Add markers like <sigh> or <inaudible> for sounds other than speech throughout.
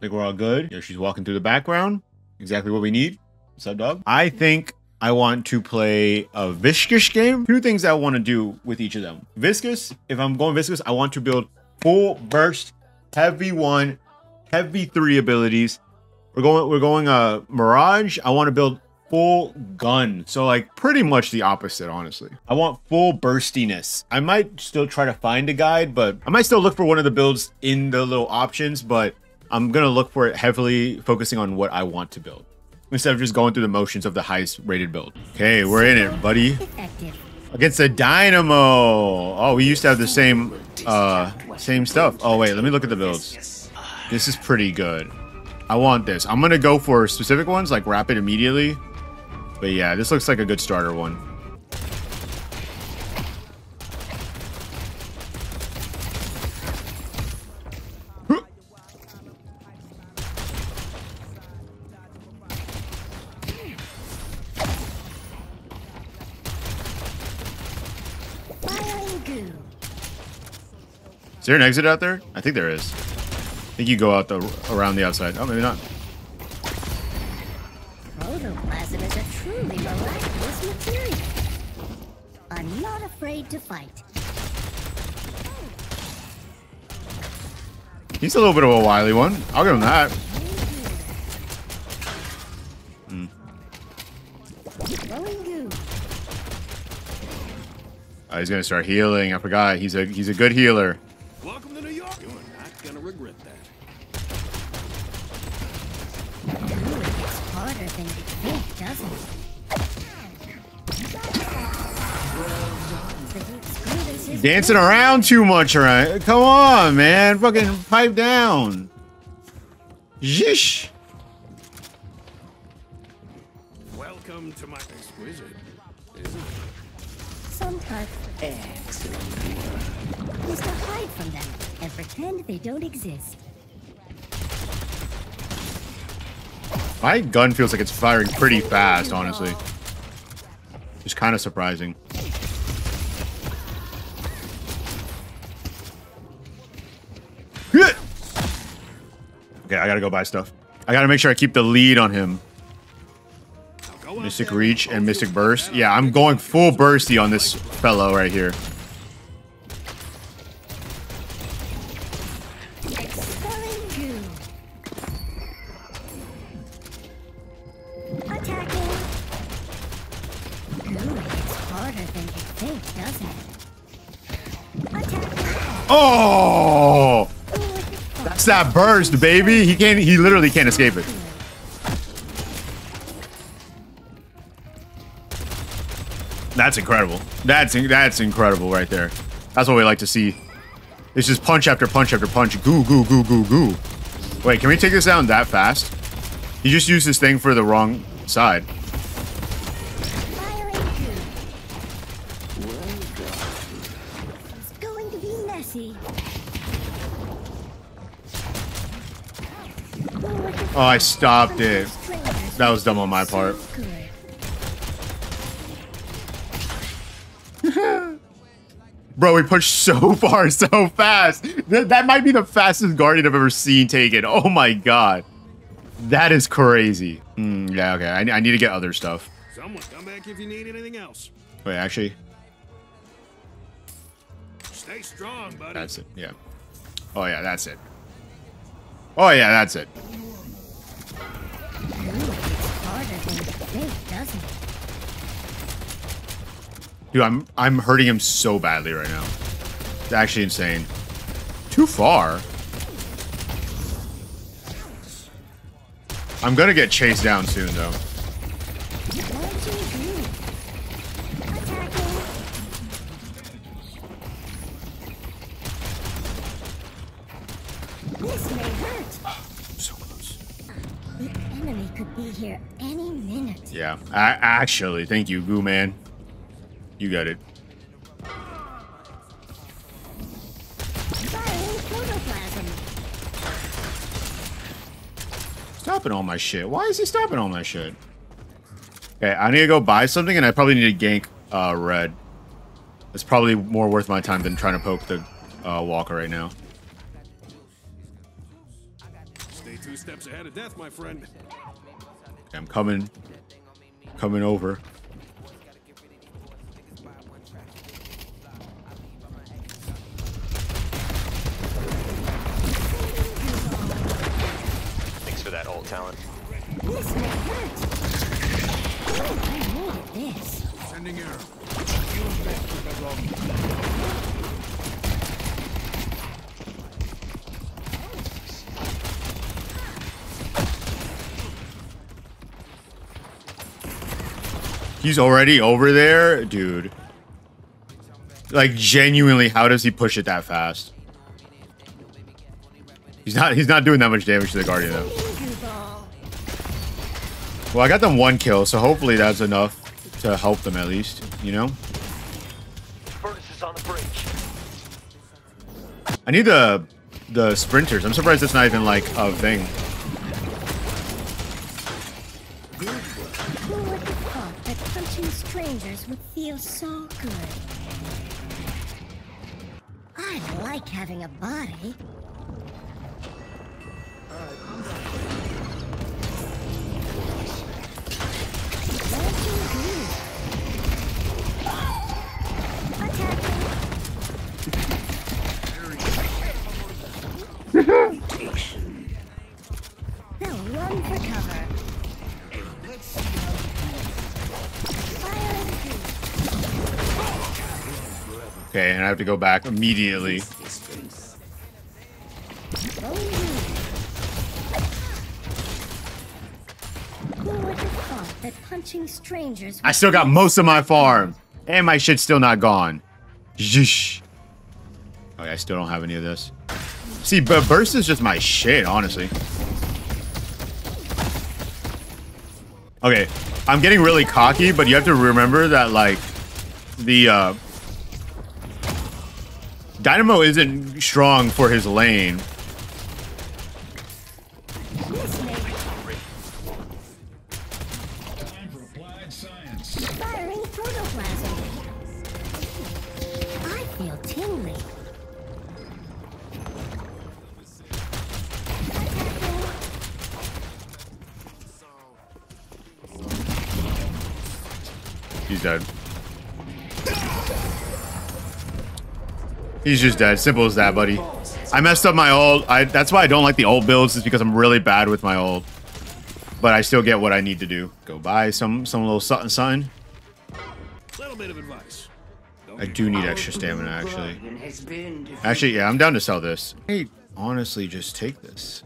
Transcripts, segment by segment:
think we're all good. Yeah, she's walking through the background. Exactly what we need. What's up, dog? I think I want to play a Viscous game. Two things I want to do with each of them. Viscous, if I'm going Viscous, I want to build full burst, heavy one, heavy three abilities. We're going, we're going uh Mirage. I want to build full gun. So like pretty much the opposite, honestly. I want full burstiness. I might still try to find a guide, but I might still look for one of the builds in the little options, but I'm gonna look for it heavily focusing on what I want to build instead of just going through the motions of the highest rated build. Okay, we're in it, buddy. Effective. Against the Dynamo. Oh, we used to have the same uh same stuff. Oh wait, let me look at the builds. This is pretty good. I want this. I'm gonna go for specific ones like rapid immediately. But yeah, this looks like a good starter one. Is there an exit out there? I think there is. I think you go out the around the outside. Oh, maybe not. Protoplasm is a truly miraculous material. I'm not afraid to fight. He's a little bit of a wily one. I'll give him that. Oh, he's gonna start healing. I forgot. He's a he's a good healer. Dancing around too much, right? Come on, man. Fucking pipe down. Zhish. Welcome to my exquisite. Isn't it? Sometimes is to hide from them and pretend they don't exist. My gun feels like it's firing pretty fast, honestly. It's kind of surprising. I gotta go buy stuff. I gotta make sure I keep the lead on him. Now go out Mystic Reach and Mystic Burst. Yeah, I'm going full bursty on this fellow right here. Expelling goo. Attacking. Ooh, it's harder than you think, doesn't it? Attacking. Oh! Ooh, that burst, baby. He can't. He literally can't escape it. That's incredible. That's that's incredible right there. That's what we like to see. It's just punch after punch after punch. Goo goo goo goo goo. Wait, can we take this down that fast? He just used this thing for the wrong side. Firing goo. It's going to be messy. Ooh, it's Oh, I stopped it. That was dumb on my part. <laughs> Bro, we pushed so <laughs> far so fast. Th- that might be the fastest Guardian I've ever seen taken. Oh my god. That is crazy. Hmm, yeah, okay. I, I need to get other stuff. Someone come back if you need anything else. Wait, actually, Stay strong, buddy. that's it. Yeah. Oh, yeah, that's it. Oh, yeah, that's it. Dude, I'm I'm hurting him so badly right now. It's actually insane. Too far. I'm gonna get chased down soon, though. Be here any minute. Yeah, a- actually, thank you, Goo Man. You got it. Stopping all my shit. Why is he stopping all my shit? Okay, I need to go buy something, and I probably need to gank uh, red. It's probably more worth my time than trying to poke the uh, walker right now. Stay two steps ahead of death, my friend. I'm coming. Coming over. Thanks for that old talent. This may hurt. I need this. Sending air. He's already over there, dude. Like genuinely, how does he push it that fast? He's not. He's not doing that much damage to the guardian though. Well, I got them one kill, so hopefully that's enough to help them at least. You know. Furnace is on the bridge. I need the the sprinters. I'm surprised it's not even like a thing. Who would have thought that punching strangers would feel so good? I like having a body. Launching and I have to go back immediately. I still got most of my farm, and my shit's still not gone. Zhish. Okay, I still don't have any of this. See, but burst is just my shit, honestly. Okay, I'm getting really cocky, but you have to remember that like the uh, Dynamo isn't strong for his lane. He's may He's just dead. Simple as that, buddy. I messed up my ult. I that's why I don't like the ult builds, is because I'm really bad with my ult. But I still get what I need to do. Go buy some some little something something. Little bit of advice. I do need extra stamina actually. Actually, yeah, I'm down to sell this. Hey, honestly, just take this.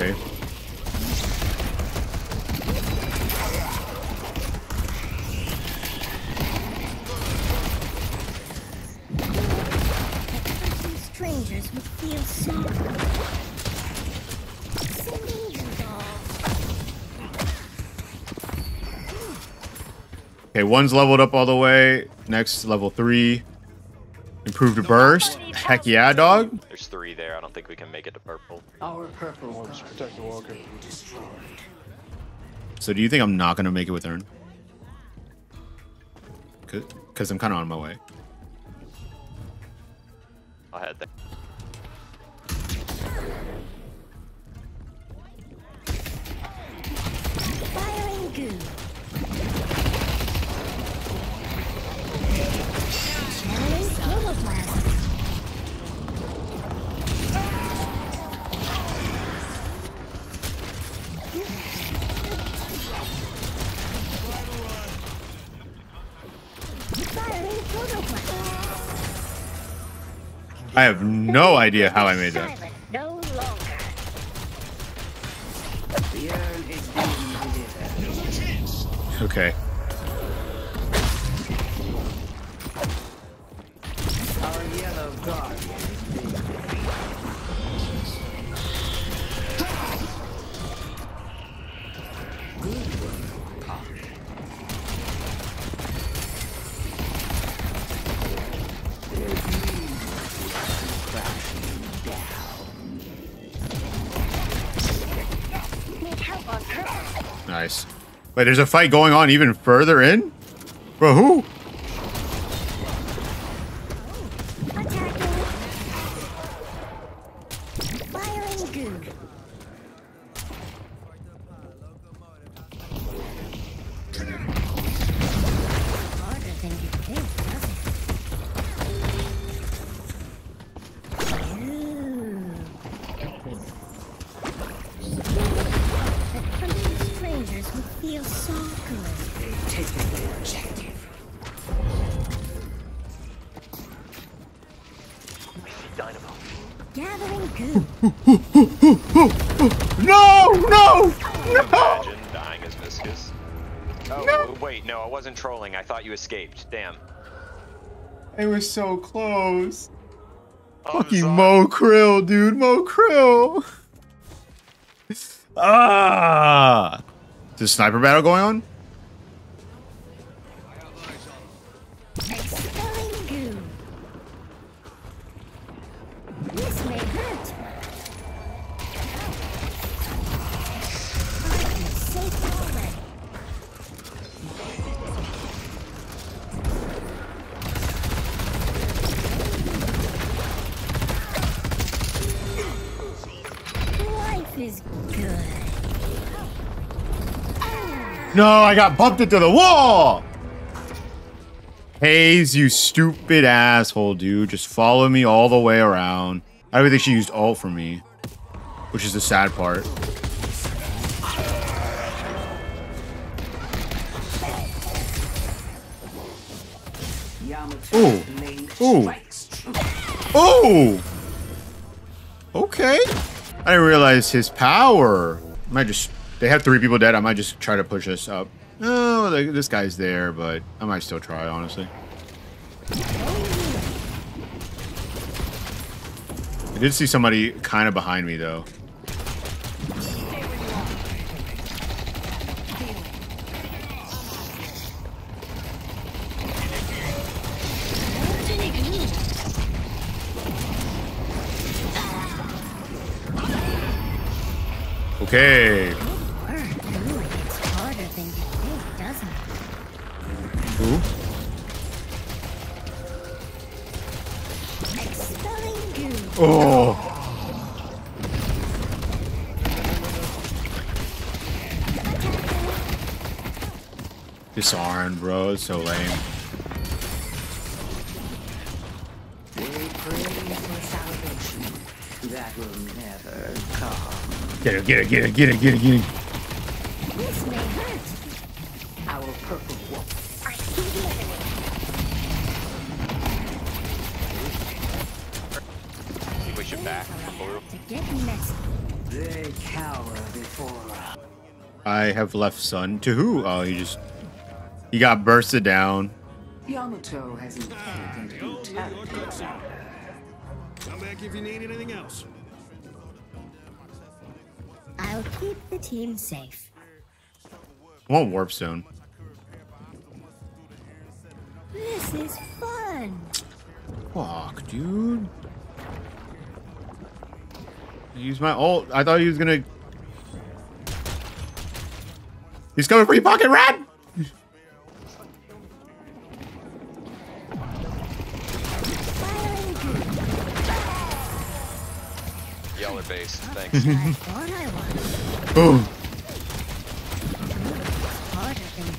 Okay. Strangers would feel so good. Sending goo ball. Okay, one's leveled up all the way. Next, level three. Improved burst. Heck yeah, dog. There's three there. I don't think we can make it to purple. Our purple ones protect the walker. Destroyed. So do you think I'm not gonna make it with Urn? Because Cause I'm kind of on my way. I'll head there. I have no idea how I made that. No longer. The urn is being delivered. Okay. Wait, there's a fight going on even further in? Bro, who? No, no, no! Imagine dying as Viscous. Oh, wait, no, I wasn't trolling. I thought you escaped. Damn. It was so close. I'm Fucking sorry. Mo Krill, dude. Mo Krill. Ah. Is a sniper battle going on? No, I got bumped into the wall. Haze, you stupid asshole, dude. Just follow me all the way around. I don't even think she used ult for me, which is the sad part. Ooh. Ooh. strikes true. Oh! Okay. I didn't realize his power. I might just. They have three people dead. I might just try to push us up. Oh, like, this guy's there, but I might still try, honestly. I did see somebody kind of behind me, though. Okay. Oh. Disarmed, bro. It's so lame. They pray for salvation. That will never come. Get it, get it, get it, get it, get it, get it. I think we should back. To get messy. They cower before us. I have left Sun. To who? Oh, he just. He got bursted down. Yamato has intelligent brutality. Come back if you need anything else. I'll keep the team safe. I want Warp Stone. This is fun. Fuck, dude. Use my ult. I thought he was gonna. He's coming for you, Pocket Rat! Firing goo. Y'all are based. Thanks. I thought <laughs> I. Boom. Harder you think,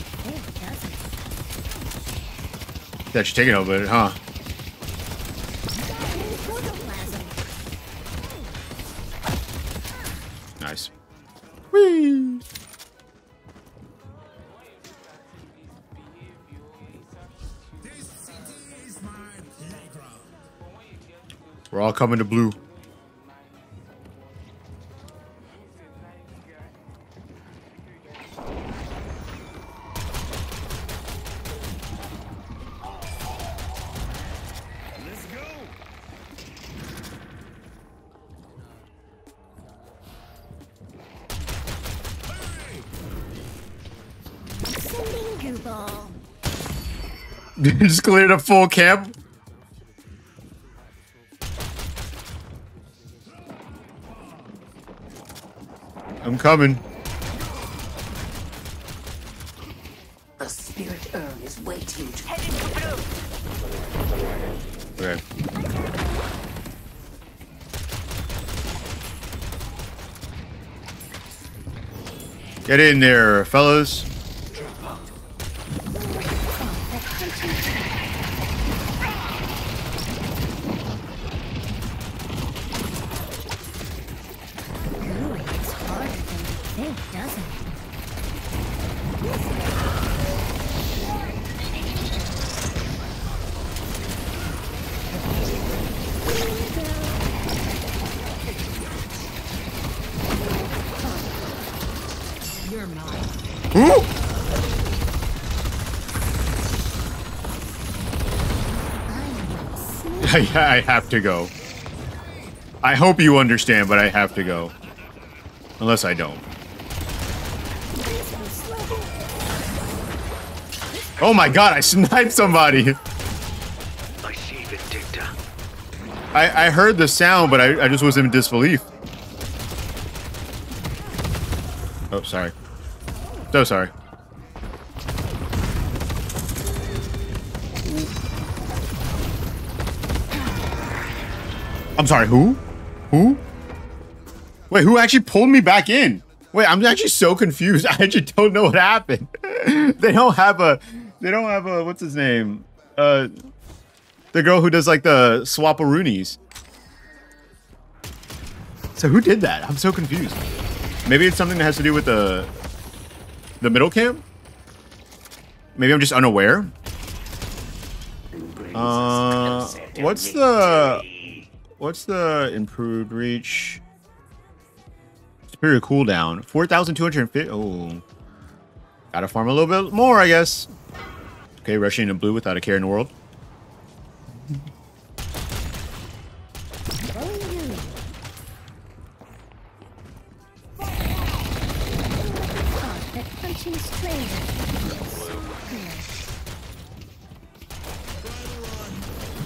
it? Yeah, she's taking over it, huh? Coming to blue. Let's go. Sending goo ball. <laughs> Just cleared a full camp. Coming. The spirit urn is waiting to Heading to blue. Okay. Get in there, fellas. Ooh, it's harder than you think, doesn't it? You're mine. Ooh! <laughs> I, have to go. I hope you understand, but I have to go. Unless I don't. Oh my god, I <laughs> sniped somebody! I see the. I, I heard the sound, but I, I just was in disbelief. Oh, sorry. So sorry. Sorry, who? Who? Wait, who actually pulled me back in? Wait, I'm actually so confused. <laughs> I actually don't know what happened. <laughs> they don't have a they don't have a what's his name? Uh the girl who does like the swaparoonies. So who did that? I'm so confused. Maybe it's something that has to do with the the middle cam? Maybe I'm just unaware. Uh, what's the what's the improved reach? Superior cooldown, four thousand two hundred fifty. Oh, gotta farm a little bit more, I guess. Okay, rushing into blue without a care in the world.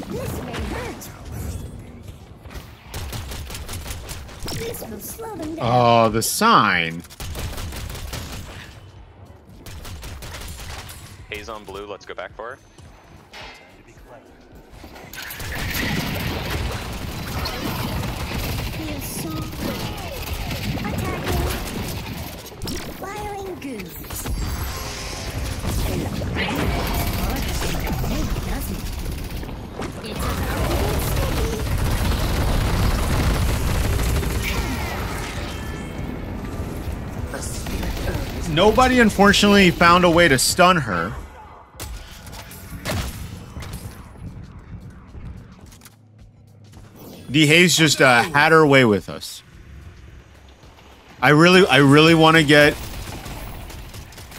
This may hurt. This will slow them down. Oh, the sign. Haze on blue, let's go back for her. Feels so good. Attacking. Firing goose. It. It's about to Nobody, unfortunately, found a way to stun her. D Haze just uh, had her way with us. I really, I really want to get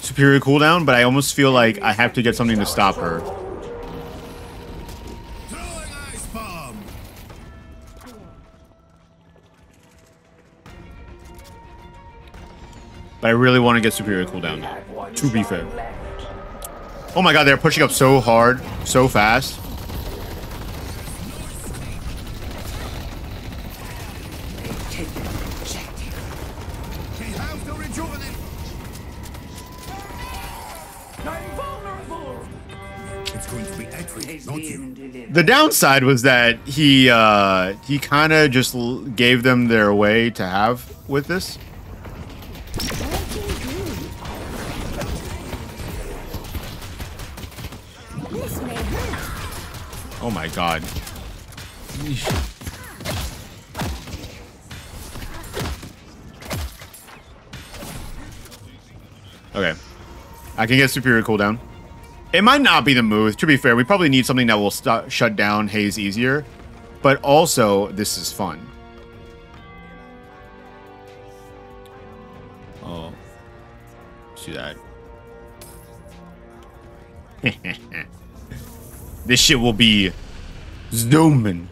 superior cooldown, but I almost feel like I have to get something to stop her. But I really want to get superior cooldown. To be fair. Oh my god, they're pushing up so hard, so fast. The downside was that he uh he kind of just gave them their way to have with this. God. Okay. I can get superior cooldown. It might not be the move. To be fair, we probably need something that will shut down Haze easier. But also, this is fun. Oh. See that. <laughs> this shit will be zooming.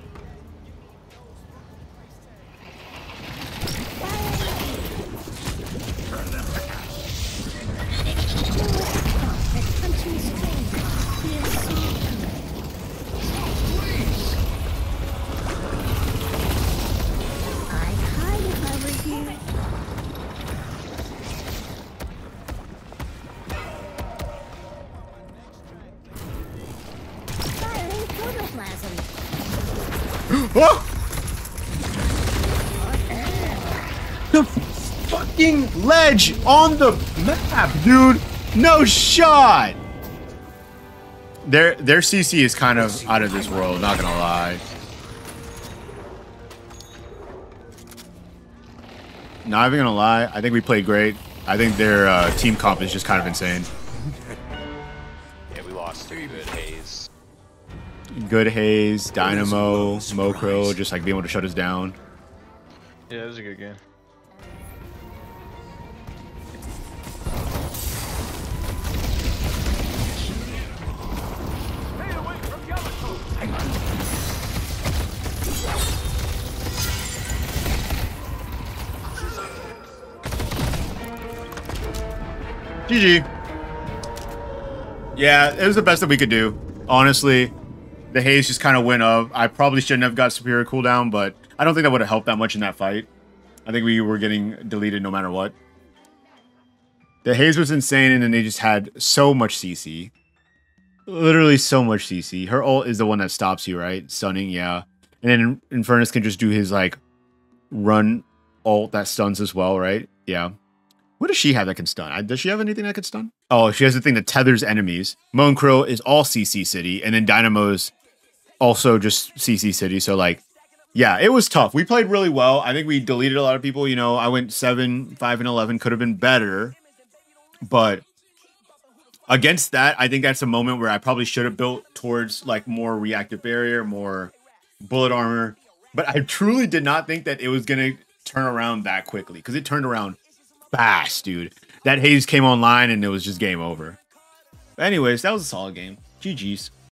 Oh! The fucking ledge on the map, dude. No shot. Their their CC is kind of out of this world. Not gonna lie. Not even gonna lie. I think we played great. I think their uh, team comp is just kind of insane. Good Haze, Dynamo, Mokro, just like being able to shut us down. Yeah, it was a good game. GG. Yeah, it was the best that we could do. Honestly, the haze just kind of went up. I probably shouldn't have got superior cooldown, but I don't think that would have helped that much in that fight. I think we were getting deleted no matter what. The haze was insane, and then they just had so much CC. Literally so much CC. Her ult is the one that stops you, right? Stunning, yeah. And then Infernus can just do his like run ult that stuns as well, right? Yeah. What does she have that can stun? Does she have anything that can stun? Oh, she has the thing that tethers enemies. Moan Crow is all CC City, and then Dynamo's also just CC City. So like, yeah, it was tough. We played really well. I think we deleted a lot of people. You know, I went seven, five, and eleven. Could have been better, but against that, I think that's a moment where I probably should have built towards like more reactive barrier, more bullet armor. But I truly did not think that it was gonna turn around that quickly because it turned around fast, dude. That haze came online and it was just game over. Anyways, that was a solid game. GG's.